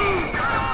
Oh!